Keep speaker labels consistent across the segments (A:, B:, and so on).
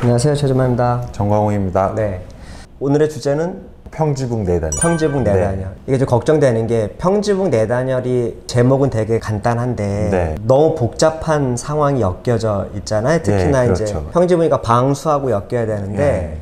A: 안녕하세요 최주만입니다.
B: 정광호입니다.
A: 네. 오늘의 주제는
B: 평지북 내단.
A: 평지북
B: 네.
A: 내단열. 이게 좀 걱정되는 게 평지북 내단열이 제목은 되게 간단한데
B: 네.
A: 너무 복잡한 상황이 엮여져 있잖아요. 특히나
B: 네,
A: 이제
B: 그렇죠.
A: 평지북이니까 방수하고 엮여야 되는데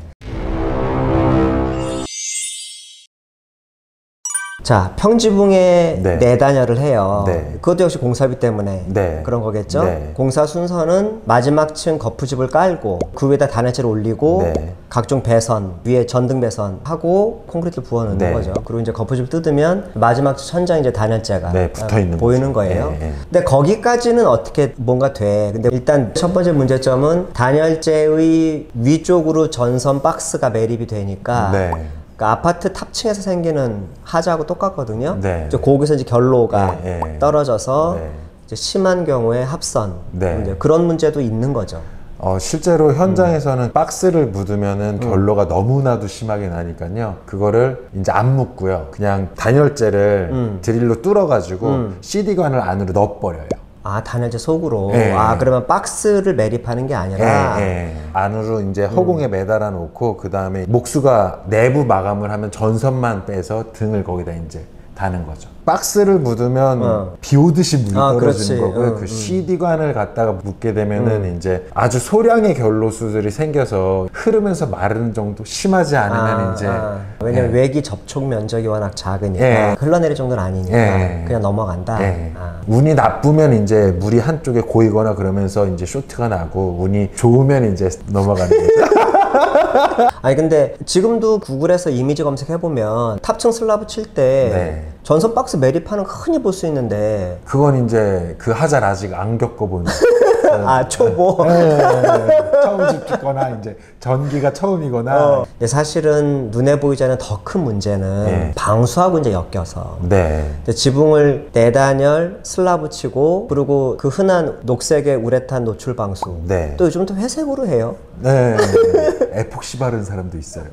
A: 자 평지붕에
B: 네.
A: 내단열을 해요.
B: 네.
A: 그것도 역시 공사비 때문에
B: 네.
A: 그런 거겠죠.
B: 네.
A: 공사 순서는 마지막 층 거푸집을 깔고 그 위에다 단열재를 올리고
B: 네.
A: 각종 배선 위에 전등 배선 하고 콘크리트를 부어 넣는
B: 네.
A: 거죠. 그리고 이제 거푸집 뜯으면 마지막 천장 이제 단열재가
B: 네, 붙어 있는
A: 보이는
B: 거죠.
A: 거예요.
B: 네, 네.
A: 근데 거기까지는 어떻게 뭔가 돼. 근데 일단 첫 번째 문제점은 단열재의 위쪽으로 전선 박스가 매립이 되니까
B: 네.
A: 그러니까 아파트 탑층에서 생기는 하자하고 똑같거든요.
B: 네.
A: 이제 거기서 이제 결로가
B: 네, 네.
A: 떨어져서
B: 네.
A: 이제 심한 경우에 합선
B: 네.
A: 이제 그런 문제도 있는 거죠.
B: 어, 실제로 현장에서는
A: 음.
B: 박스를 묻으면은 결로가 너무나도 심하게 나니까요. 그거를 이제 안 묶고요. 그냥 단열재를
A: 음.
B: 드릴로 뚫어가지고 CD관을 안으로 넣어버려요.
A: 아 단열재 속으로
B: 네.
A: 아 그러면 박스를 매립하는 게 아니라
B: 예, 예. 안으로 이제 허공에 매달아 놓고 그 다음에 목수가 내부 마감을 하면 전선만 빼서 등을 거기다 이제 다는 거죠. 박스를 묻으면
A: 어.
B: 비 오듯이 물이
A: 아,
B: 떨어지는. 거고요.
A: 응,
B: 그
A: 응.
B: CD관을 갖다가 묻게 되면은 이제 아주 소량의 결로수들이 생겨서 흐르면서 마르는 정도 심하지 않으면
A: 아,
B: 이제
A: 아. 왜냐면 외기 접촉 면적이 워낙 작으니까
B: 예.
A: 흘러내릴 정도는 아니니까
B: 예.
A: 그냥 넘어간다.
B: 예.
A: 아.
B: 운이 나쁘면 이제 물이 한쪽에 고이거나 그러면서 이제 쇼트가 나고 운이 좋으면 이제 넘어가는 거죠.
A: 아니 근데 지금도 구글에서 이미지 검색해 보면 탑층 슬라브 칠 때
B: 네.
A: 전선 박스 매립하는 거 흔히 볼 수 있는데
B: 그건 이제 그 하자를 아직 안 겪어본
A: 아 초보.
B: 네, 처음 집 짓거나 이제 전기가 처음이거나
A: 어. 근데 사실은 눈에 보이지 않는 더 큰 문제는
B: 네.
A: 방수하고 이제 엮여서
B: 네.
A: 근데 지붕을 내단열 슬라브 치고 그리고 그 흔한 녹색의 우레탄 노출 방수
B: 네.
A: 또 요즘 또 회색으로 해요.
B: 네. 에폭시 바른 사람도 있어요.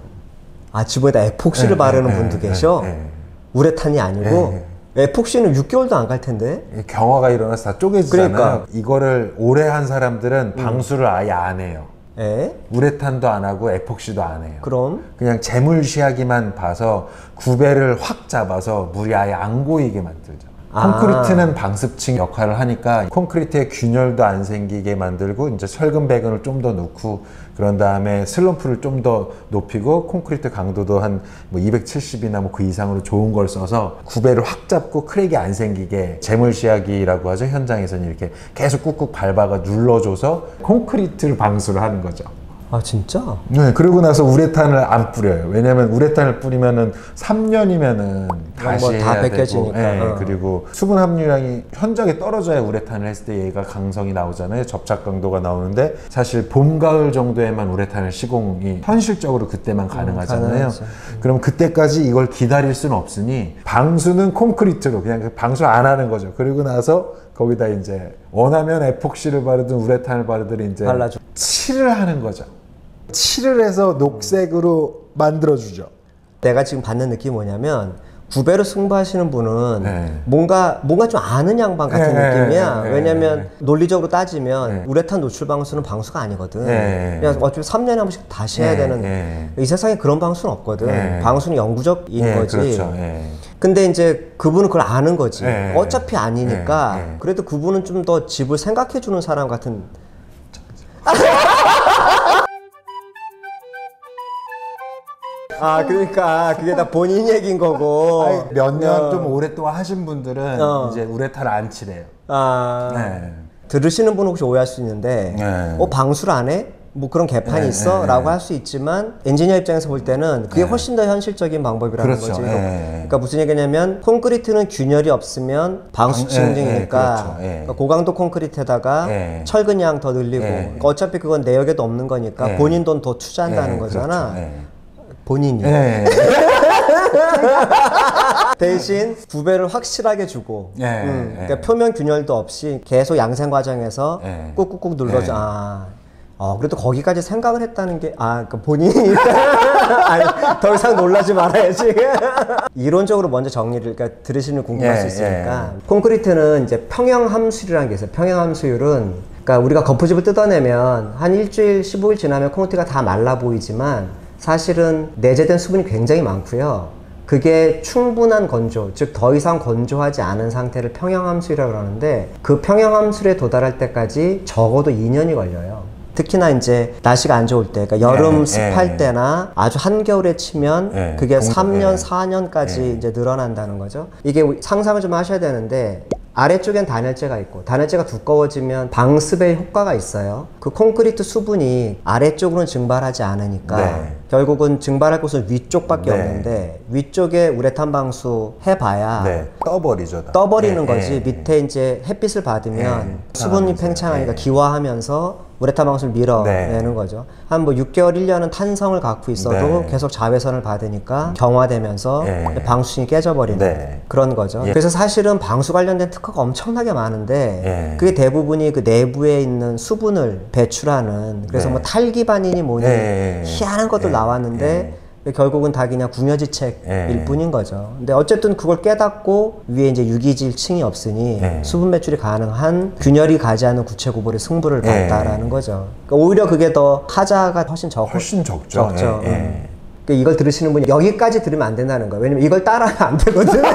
A: 아 지붕에다 에폭시를
B: 네,
A: 바르는
B: 네,
A: 분도
B: 네,
A: 계셔.
B: 네, 네.
A: 우레탄이 아니고 에폭시는 6개월도 안 갈 텐데.
B: 이 경화가 일어나서 다 쪼개지잖아요.
A: 그러니까.
B: 이거를 오래 한 사람들은 방수를 아예 안 해요.
A: 에?
B: 우레탄도 안 하고 에폭시도 안 해요.
A: 그럼
B: 그냥 재물 시하기만 봐서 구배를 확 잡아서 물이 아예 안 고이게 만들죠.
A: 아.
B: 콘크리트는 방습층 역할을 하니까 콘크리트에 균열도 안 생기게 만들고 이제 철근 배근을 좀 더 넣고 그런 다음에 슬럼프를 좀 더 높이고 콘크리트 강도도 한 뭐 270이나 뭐 그 이상으로 좋은 걸 써서 구배를 확 잡고 크랙이 안 생기게 재물시하기라고 하죠 현장에서는 이렇게 계속 꾹꾹 밟아가 눌러줘서 콘크리트를 방수를 하는 거죠.
A: 아 진짜?
B: 네, 그러고 나서 우레탄을 안 뿌려요. 왜냐면 우레탄을 뿌리면은 3년이면은 다시 해야
A: 벗겨지니까.
B: 예,
A: 어.
B: 그리고 수분 함유량이 현저하게 떨어져야 우레탄을 했을 때 얘가 강성이 나오잖아요. 접착 강도가 나오는데 사실 봄, 가을 정도에만 우레탄을 시공이 현실적으로 그때만 가능하잖아요.
A: 가능하죠.
B: 그럼 그때까지 이걸 기다릴 수는 없으니 방수는 콘크리트로 그냥 그 방수 안 하는 거죠. 그리고 나서 거기다 이제 원하면 에폭시를 바르든 우레탄을 바르든 이제
A: 발라줘.
B: 칠을 하는 거죠. 칠을 해서 녹색으로 만들어주죠.
A: 내가 지금 받는 느낌이 뭐냐면 구배로 승부하시는 분은
B: 네.
A: 뭔가 뭔가 좀 아는 양반 같은
B: 네,
A: 느낌이야.
B: 네,
A: 왜냐면
B: 네.
A: 논리적으로 따지면
B: 네.
A: 우레탄 노출 방수는 방수가 아니거든.
B: 네.
A: 그냥 어차피 3년에 한 번씩 다시 해야
B: 네,
A: 되는
B: 네.
A: 이 세상에 그런 방수는 없거든.
B: 네.
A: 방수는 영구적인
B: 예,
A: 거지.
B: 그렇죠. 예.
A: 근데 이제 그분은 그걸 아는 거지.
B: 네.
A: 어차피 아니니까. 그래도 그분은 좀 더 집을 생각해 주는 사람 같은. 아, 그러니까 그게 다 본인 얘기인 거고.
B: 몇 년 좀 오랫동안 하신 분들은
A: 어.
B: 이제 우레탄을 안 칠해요.
A: 아,
B: 네.
A: 들으시는 분은 혹시 오해할 수 있는데,
B: 네.
A: 어 방수를 안 해? 뭐 그런 개판이
B: 네,
A: 있어?라고 할 수 있지만 엔지니어 입장에서 볼 때는 그게 훨씬 더 현실적인 방법이라는
B: 그렇죠.
A: 거지.
B: 네.
A: 그러니까 무슨 얘기냐면 콘크리트는 균열이 없으면
B: 네, 네,
A: 증이니까
B: 그렇죠. 네.
A: 그러니까 고강도 콘크리트에다가
B: 네.
A: 철근양 더 늘리고
B: 네.
A: 그러니까 어차피 그건 내역에도 없는 거니까
B: 네.
A: 본인 돈 더 투자한다는
B: 예,
A: 거잖아.
B: 그렇죠. 예.
A: 본인이
B: 예.
A: 대신 구배를 확실하게 주고
B: 예,
A: 음,
B: 예.
A: 그러니까 표면 균열도 없이 계속 양생 과정에서
B: 예.
A: 꾹꾹꾹 눌러줘.
B: 예.
A: 아, 어, 그래도 거기까지 생각을 했다는 게, 아, 그 본인이. 아니, 더 이상 놀라지 말아야지. 이론적으로 먼저 정리를, 그러니까 들으시는 궁금할
B: 예,
A: 수 있으니까. 콘크리트는 이제 평형함수율이라는 게 있어요. 평형함수율은 그러니까 우리가 거푸집을 뜯어내면 한 일주일, 15일 지나면 콘크리트가 다 말라 보이지만 사실은 내재된 수분이 굉장히 많고요. 그게 충분한 건조, 즉 더 이상 건조하지 않은 상태를 평형함수라고 그러는데 그 평형함수에 도달할 때까지 적어도 2년이 걸려요. 특히나 이제 날씨가 안 좋을 때, 그러니까 여름
B: 예,
A: 습할
B: 예.
A: 때나 아주 한겨울에 치면
B: 예,
A: 그게
B: 동-
A: 3년,
B: 예.
A: 4년까지 이제 늘어난다는 거죠. 이게 상상을 좀 하셔야 되는데 아래쪽엔 단열재가 있고 단열재가 두꺼워지면 방습의 효과가 있어요. 그 콘크리트 수분이 아래쪽으로는 증발하지 않으니까
B: 네.
A: 결국은 증발할 곳은 위쪽밖에
B: 네.
A: 없는데 위쪽에 우레탄 방수 해봐야
B: 네. 떠버리죠. 다.
A: 떠버리는
B: 예,
A: 거지
B: 예,
A: 밑에 이제 햇빛을 받으면
B: 예.
A: 수분이 팽창하니까
B: 예.
A: 기화하면서 우레탄 방수를 밀어내는
B: 네.
A: 거죠. 한 뭐 6개월, 1년은 탄성을 갖고 있어도
B: 네.
A: 계속 자외선을 받으니까 경화되면서
B: 예.
A: 방수층이 깨져버리는
B: 네.
A: 그런 거죠.
B: 예.
A: 그래서 사실은 방수 관련된 특허가 엄청나게 많은데
B: 예.
A: 그게 대부분이 그 내부에 있는 수분을 배출하는 그래서
B: 네.
A: 뭐 탈기반이니 뭐니
B: 예.
A: 희한한 것도
B: 예.
A: 나왔는데 결국은 다 그냥 궁여지책일
B: 예.
A: 뿐인 거죠. 근데 어쨌든 그걸 깨닫고 위에 이제 유기질 층이 없으니
B: 예.
A: 수분 배출이 가능한 균열이 가지 않는 구체 구볼의 승부를
B: 예.
A: 봤다라는 거죠. 그러니까 오히려 그게 더 하자가 훨씬 적고
B: 훨씬 적죠.
A: 적죠.
B: 예, 예.
A: 음. 그러니까 이걸 들으시는 분이 여기까지 들으면 안 된다는 거예요. 왜냐면 이걸 따라하면 안 되거든.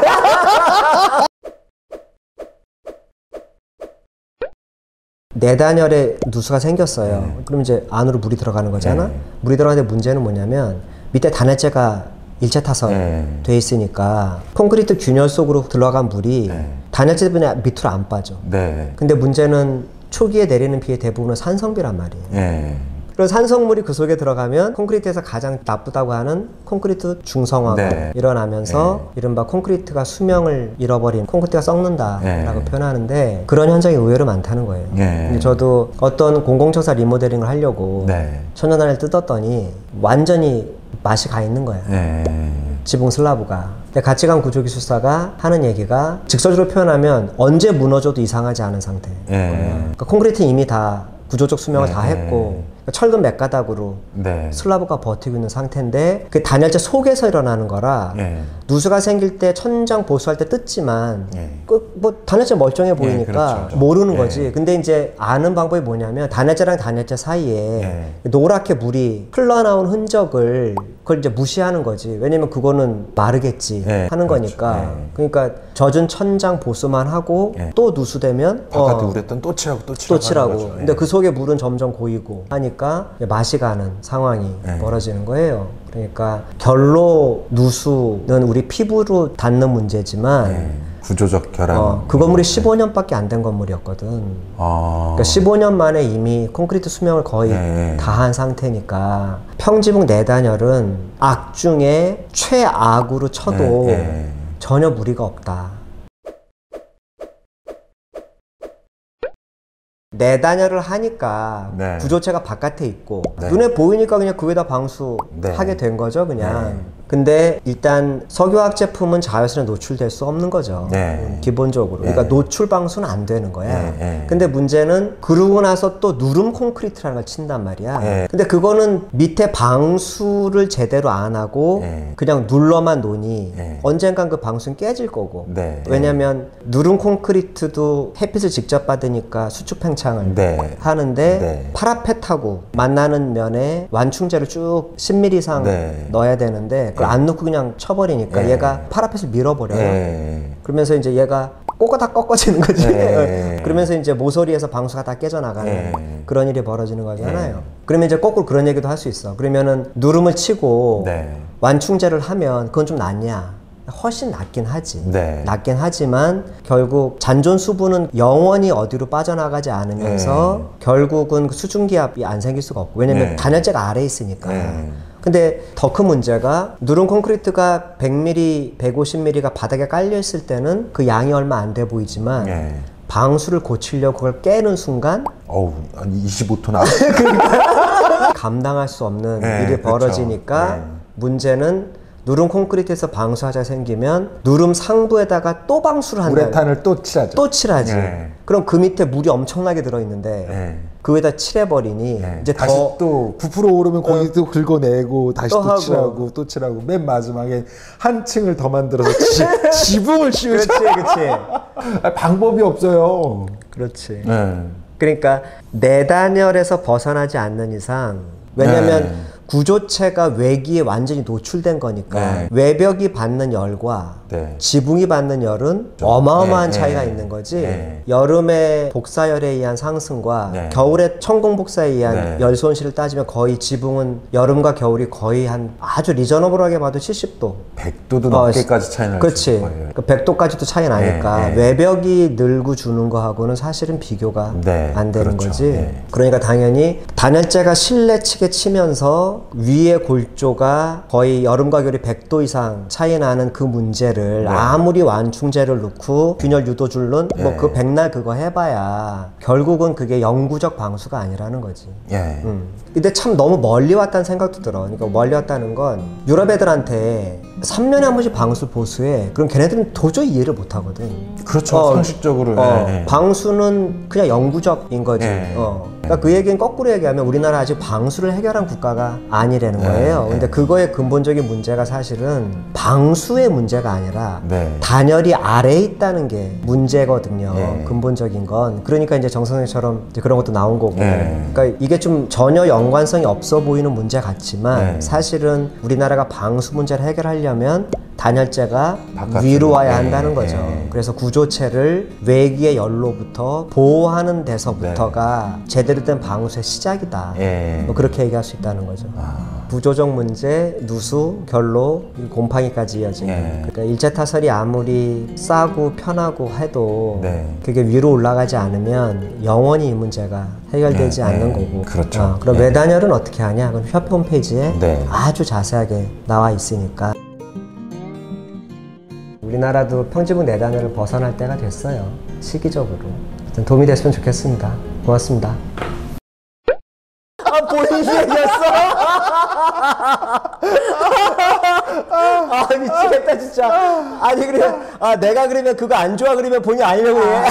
A: 내단열에 누수가 생겼어요. 그럼 이제 안으로 물이 들어가는 거잖아.
B: 네.
A: 물이 들어가는데 문제는 뭐냐면 밑에 단열재가 일체 타서
B: 네.
A: 돼 있으니까 콘크리트 균열 속으로 들어간 물이
B: 네.
A: 단열재 때문에 밑으로 안 빠져.
B: 네.
A: 근데 문제는 초기에 내리는 비의 대부분은 산성비란 말이에요.
B: 예.
A: 그런 산성물이 그 속에 들어가면 콘크리트에서 가장 나쁘다고 하는 콘크리트 중성화가
B: 네.
A: 일어나면서 이른바 콘크리트가 수명을 잃어버린 콘크리트가 썩는다라고
B: 네.
A: 표현하는데 그런 현상이 의외로 많다는 거예요.
B: 네.
A: 근데 저도 어떤 공공청사 리모델링을 하려고
B: 네.
A: 천연단을 뜯었더니 완전히 맛이 가 있는 거예요.
B: 예.
A: 지붕 슬라브가. 근데 가치관 구조기술사가 하는 얘기가 직설적으로 표현하면 언제 무너져도 이상하지 않은 상태.
B: 예.
A: 그러니까 콘크리트는 이미 다 구조적 수명을
B: 네,
A: 다
B: 네.
A: 했고 철근 몇 가닥으로
B: 네.
A: 슬라브가 버티고 있는 상태인데 그 단열재 속에서 일어나는 거라
B: 예.
A: 누수가 생길 때 천장 보수할 때 뜯지만
B: 예.
A: 그뭐 단열재 멀쩡해 보이니까
B: 그렇죠.
A: 모르는
B: 예.
A: 거지. 근데 이제 아는 방법이 뭐냐면 단열재랑 단열재 사이에
B: 예.
A: 노랗게 물이 흘러나온 흔적을 그걸 이제 무시하는 거지. 왜냐면 그거는 마르겠지
B: 예,
A: 하는
B: 그렇죠.
A: 거니까.
B: 예.
A: 그러니까 젖은 천장 보수만 하고
B: 예.
A: 또 누수되면
B: 바깥에
A: 어,
B: 우랬던 또 칠하고 또 칠하고.
A: 또 칠하고. 근데
B: 예.
A: 그 속에 물은 점점 고이고 하니까 맛이 가는 상황이
B: 네.
A: 벌어지는 거예요. 그러니까 결로 누수는 우리 피부로 닿는 문제지만
B: 예. 구조적 결함.
A: 어, 그 건물이 15년밖에 안 된 건물이었거든.
B: 아.
A: 그러니까 15년 만에 이미 콘크리트 수명을 거의
B: 네.
A: 다한 상태니까 평지붕 내단열은 악 중에 최악으로 쳐도
B: 네, 네.
A: 전혀 무리가 없다. 내단열을 하니까
B: 네.
A: 구조체가 바깥에 있고
B: 네.
A: 눈에 보이니까 그냥 그 위에다 방수 하게
B: 네.
A: 된 거죠 그냥
B: 네.
A: 근데 일단 석유화학 제품은 자외선에 노출될 수 없는 거죠
B: 네.
A: 음, 기본적으로
B: 네.
A: 그러니까 노출 방수는 안 되는 거야
B: 네, 네.
A: 근데 문제는 그러고 나서 또 누름 콘크리트라는 걸 친단 말이야
B: 네.
A: 근데 그거는 밑에 방수를 제대로 안 하고
B: 네.
A: 그냥 눌러만 놓니
B: 네.
A: 언젠간 그 방수는 깨질 거고
B: 네.
A: 왜냐면 누름 콘크리트도 햇빛을 직접 받으니까 수축 팽창을
B: 네.
A: 하는데
B: 네.
A: 파라펫하고 만나는 면에 완충제를 쭉 10mm 이상
B: 네.
A: 넣어야 되는데 그걸 안 넣고 그냥 쳐버리니까
B: 네.
A: 얘가 파라펫을 밀어버려요.
B: 예.
A: 그러면서 이제 얘가 꼬가다 꺾어지는 거지.
B: 네.
A: 그러면서 이제 모서리에서 방수가 다 깨져나가는
B: 네.
A: 그런 일이 벌어지는 거잖아요. 그러면 이제 거꾸로 그런 얘기도 할 수 있어. 그러면은 누름을 치고
B: 네.
A: 완충제를 하면 그건 좀 낫냐? 훨씬 낫긴 하지.
B: 네.
A: 낫긴 하지만 결국 잔존 수분은 영원히 어디로 빠져나가지 않으면서 결국은 그 수증기압이 안 생길 수가 없고 왜냐면
B: 네.
A: 단열재가 아래에 있으니까.
B: 네.
A: 근데 더 큰 문제가 누른 콘크리트가 100mm, 150mm가 바닥에 깔려 있을 때는 그 양이 얼마 안 돼 보이지만
B: 예.
A: 방수를 고치려고 그걸 깨는 순간
B: 어우, 한 25톤 아.
A: 감당할 수 없는
B: 네,
A: 일이. 벌어지니까
B: 네.
A: 문제는 누름 콘크리트에서 방수하자 생기면 누름 상부에다가 또 방수를 한다.
B: 우레탄을 또 칠하죠.
A: 또 칠하지.
B: 네.
A: 그럼 그 밑에 물이 엄청나게 들어있는데
B: 네.
A: 그 위에다 칠해버리니
B: 네.
A: 이제
B: 다시
A: 더
B: 또 부풀어 오르면 거기 또 긁어내고 다시
A: 또
B: 또,
A: 하고.
B: 칠하고 또 칠하고 맨 마지막에 한 층을 더 만들어서 지, 지붕을 씌우죠.
A: 그렇지, 그렇지,
B: 아, 방법이 없어요.
A: 그렇지.
B: 네.
A: 그러니까 내단열에서 벗어나지 않는 이상 왜냐면
B: 네.
A: 구조체가 외기에 완전히 노출된 거니까
B: 네.
A: 외벽이 받는 열과
B: 네.
A: 지붕이 받는 열은 어마어마한
B: 네,
A: 차이가
B: 네.
A: 있는 거지.
B: 네.
A: 여름에 복사열에 의한 상승과
B: 네.
A: 겨울에 천공 복사에 의한
B: 네.
A: 열 손실을 따지면 거의 지붕은 여름과 겨울이 거의 한 아주 리저너블하게 봐도 70도.
B: 100도도
A: 어,
B: 넘게까지 차이 날
A: 그렇지. 그 100도까지도 차이 나니까. 외벽이 늘고 주는 거하고는 사실은 비교가
B: 네,
A: 안 되는
B: 그렇죠.
A: 거지.
B: 네.
A: 그러니까 당연히 단열재가 실내 측에 치면서 위에 골조가 거의 여름과 겨울이 100도 이상 차이 나는 그 문제를
B: 네.
A: 아무리 완충제를 넣고 균열 유도줄은 뭐그 백날 그거 해봐야 결국은 그게 영구적 방수가 아니라는 거지.
B: 예.
A: 음. 근데 참 너무 멀리 왔다는 생각도 들어. 그러니까 멀리 왔다는 건 유럽 애들한테 3년에 한 번씩 방수 보수해. 그럼 걔네들은 도저히 이해를 못 하거든.
B: 그렇죠.
A: 어,
B: 상식적으로.
A: 어,
B: 예, 예.
A: 방수는 그냥 영구적인 거지.
B: 예.
A: 어. 그러니까 그 얘기는 거꾸로 얘기하면 우리나라 아직 방수를 해결한 국가가 아니라는 거예요.
B: 예.
A: 근데 그거의 근본적인 문제가 사실은 방수의 문제가 아니라
B: 네.
A: 단열이 아래에 있다는 게 문제거든요.
B: 예.
A: 근본적인 건. 그러니까 이제 정 선생처럼 이제 그런 것도 나온 거고.
B: 예.
A: 그러니까 이게 좀 전혀 연관성이 없어 보이는 문제 같지만
B: 네.
A: 사실은 우리나라가 방수 문제를 해결하려면 단열재가
B: 바깥으로.
A: 위로 와야
B: 예,
A: 한다는 거죠.
B: 예.
A: 그래서 구조체를 외기의 열로부터 보호하는 데서부터가 제대로 된 방수의 시작이다.
B: 예.
A: 뭐 그렇게 얘기할 수 있다는 거죠. 구조적 문제, 누수, 결로, 곰팡이까지 이어지는.
B: 예.
A: 그러니까 일제 타설이 아무리 싸고 편하고 해도
B: 네.
A: 그게 위로 올라가지 않으면 영원히 이 문제가 해결되지
B: 네,
A: 않는
B: 네.
A: 거고.
B: 그렇죠.
A: 어, 그럼
B: 네.
A: 외단열은 어떻게 하냐? 그건 협회 홈페이지에
B: 네.
A: 아주 자세하게 나와 있으니까. 우리나라도 평지북 내단열을 벗어날 때가 됐어요. 시기적으로. 도움이 됐으면 좋겠습니다. 고맙습니다. 아, 본인 얘기였어? 아, 미치겠다, 진짜. 아니, 그래. 아, 내가 그러면 그거 안 좋아 그러면 본인 아니려고 해.